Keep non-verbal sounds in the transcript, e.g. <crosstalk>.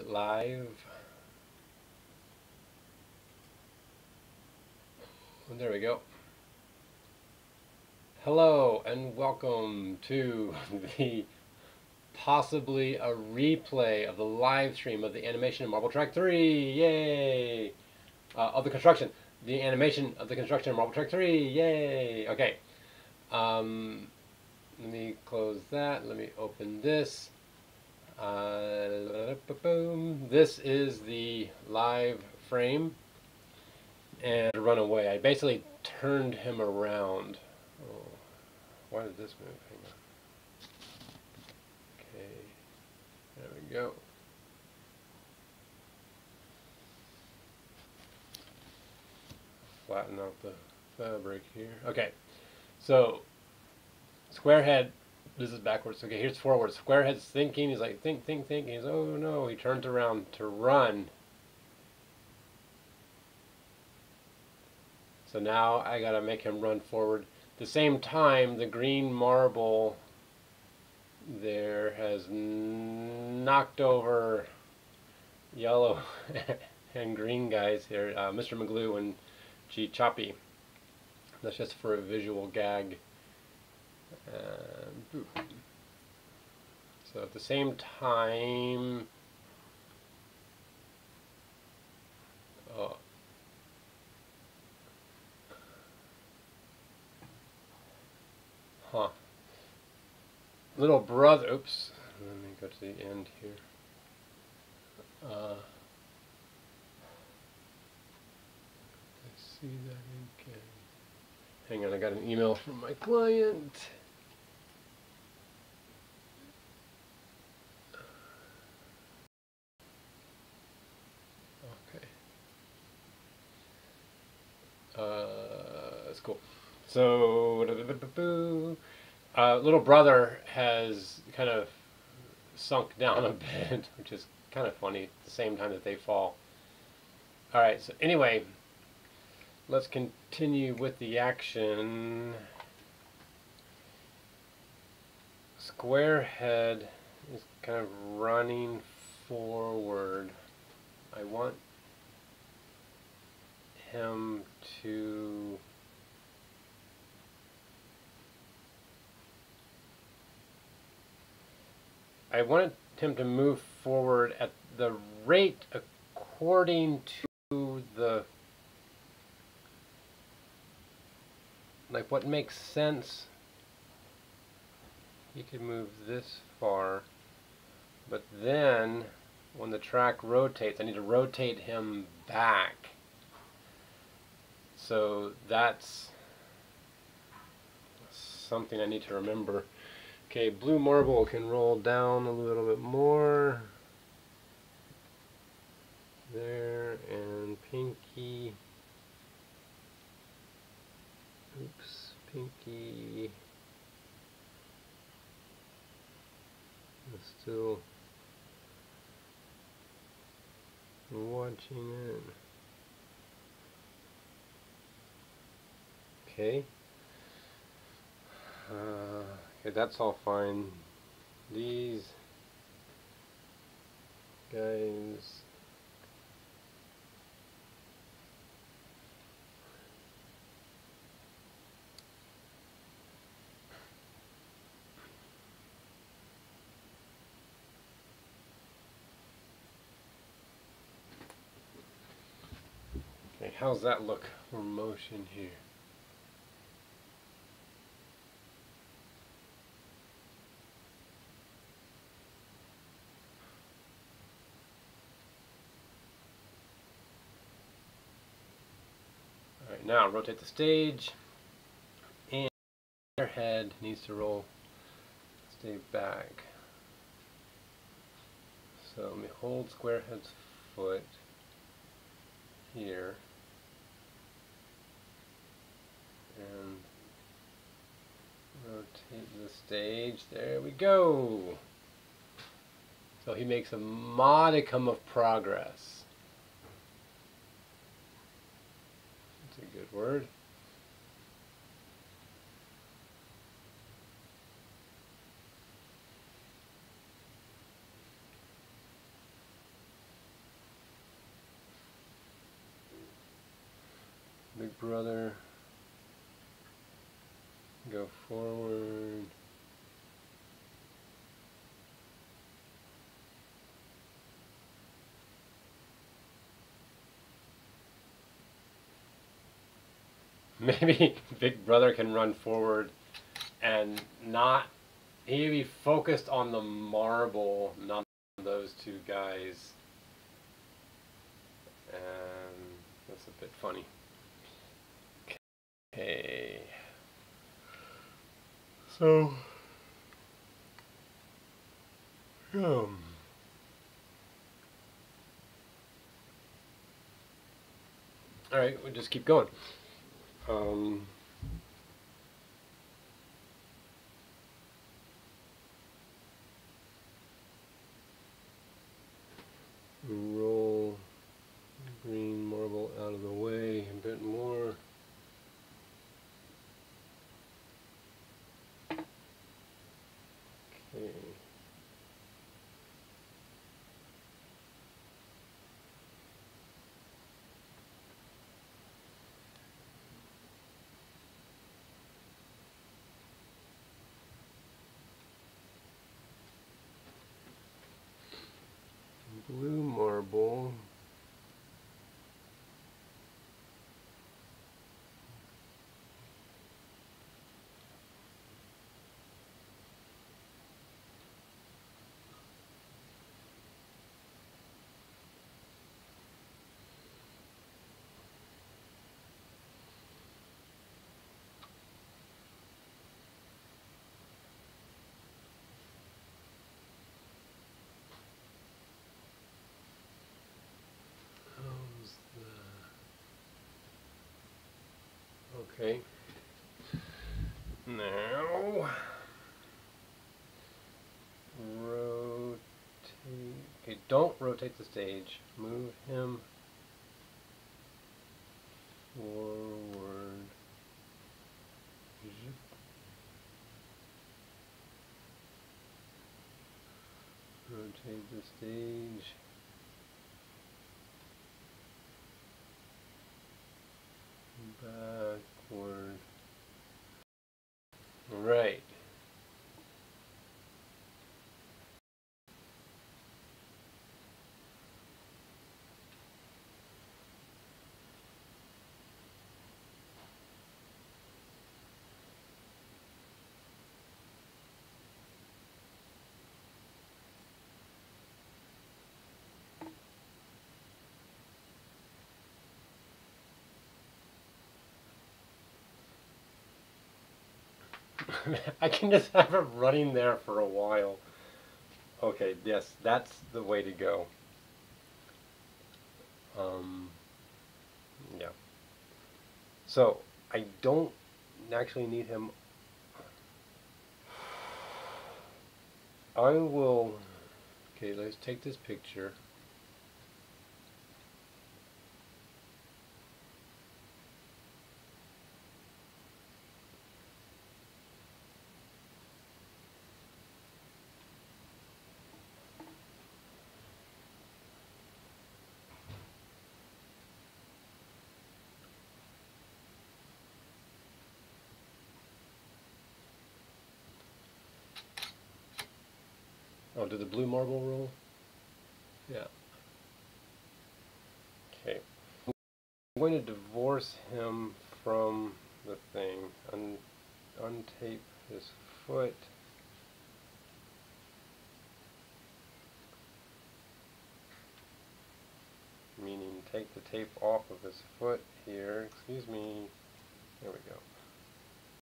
it live? Oh, there we go. Hello and welcome to <laughs> the possibly a replay of the live stream of the animation of Marble Track 3. Yay! Uh, of the construction. The animation of the construction of Marble Track 3. Yay! Okay. Um, let me close that. Let me open this. Uh, boom. This is the live frame and run away. I basically turned him around. Oh, why did this move? Hang on. Okay, there we go. Flatten out the fabric here. Okay, so Squarehead, this is backwards. Okay, here's forward. Squarehead's thinking. He's like, think, think, think. He's, oh no. He turns around to run. So now I gotta make him run forward. The same time, the green marble there has knocked over yellow <laughs> and green guys here, uh, Mr. McGlue and G Choppy. That's just for a visual gag. So at the same time, oh, Huh. Little brother, oops, let me go to the end here. Uh, see that again. Hang on, I got an email from my client. Okay. Uh, that's cool. So, uh, little brother has kind of sunk down <laughs> a bit, which is kind of funny at the same time that they fall. Alright, so anyway, let's continue with the action. Squarehead is kind of running forward. I want him to I wanted him to move forward at the rate according to the like what makes sense. He could move this far but then when the track rotates I need to rotate him back. So that's something I need to remember Okay, blue marble can roll down a little bit more. There, and pinky. Oops, pinky. Still watching it. Okay. Uh, Okay, that's all fine. These guys Okay, how's that look for motion here? Now rotate the stage and your head needs to roll stay back. So let me hold Squarehead's foot here and rotate the stage. There we go. So he makes a modicum of progress. word. Big brother, go forward. <laughs> Maybe Big Brother can run forward and not he be focused on the marble, not those two guys. And that's a bit funny. Okay. So um All right, we'll just keep going. Um, roll green marble out of the way a bit more. Okay. Now... Rotate... Okay, don't rotate the stage. Move him forward. Rotate the stage. <laughs> I can just have it running there for a while. Okay, yes, that's the way to go. Um, yeah. So, I don't actually need him. <sighs> I will, okay, let's take this picture. Oh, did the blue marble roll? Yeah. Okay. I'm going to divorce him from the thing. Un untape his foot. Meaning take the tape off of his foot here. Excuse me. There we go.